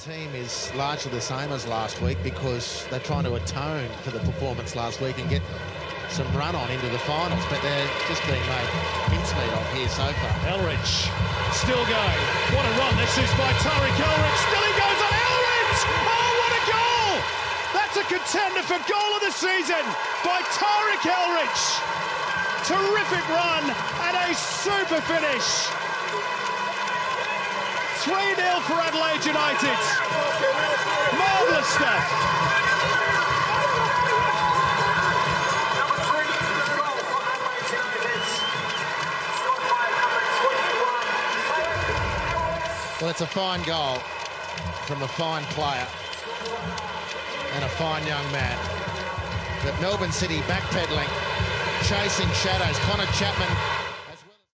team is largely the same as last week because they're trying to atone for the performance last week and get some run on into the finals, but they're just being made mincemeat of here so far. Elrich still going. What a run this is by Tarek Elrich. Still he goes on Elrich! Oh, what a goal! That's a contender for goal of the season by Tarek Elrich. Terrific run and a super finish. 3-0 for Adelaide United. Marvellous stuff. Well, it's a fine goal from a fine player and a fine young man. But Melbourne City backpedaling, chasing shadows. Connor Chapman